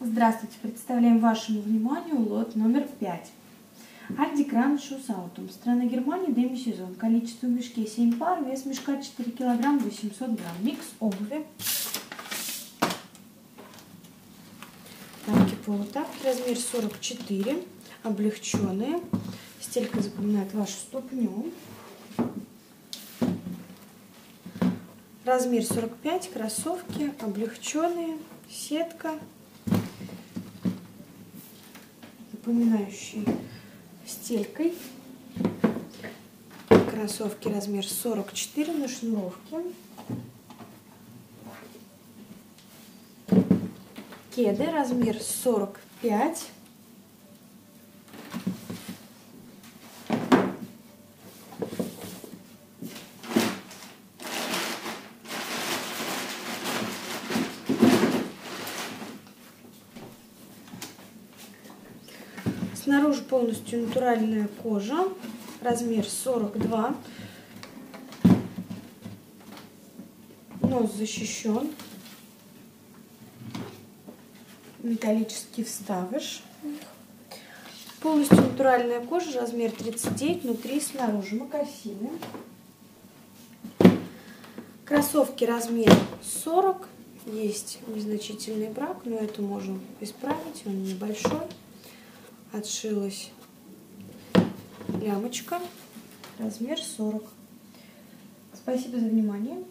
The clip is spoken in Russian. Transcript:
Здравствуйте! Представляем вашему вниманию лот номер 5. Альдикран Шусаутум. Страна Германии, деми-сезон. Количество в мешке 7 пар, вес мешка 4 кг 800 грамм. Микс обуви. Тапки полутапки, размер 44, облегченные. Стелька запоминает вашу ступню. Размер 45, кроссовки, облегченные, сетка, напоминающий стелькой. Кроссовки размер 44 на шнуровке. Кеды размер 45. Снаружи полностью натуральная кожа, размер 42. Нос защищен. Металлический вставыш. Полностью натуральная кожа, размер 39, внутри и снаружи. Мокасины. Кроссовки размер 40. Есть незначительный брак, но это можем исправить, он небольшой отшилась лямочка, размер 40. Спасибо за внимание.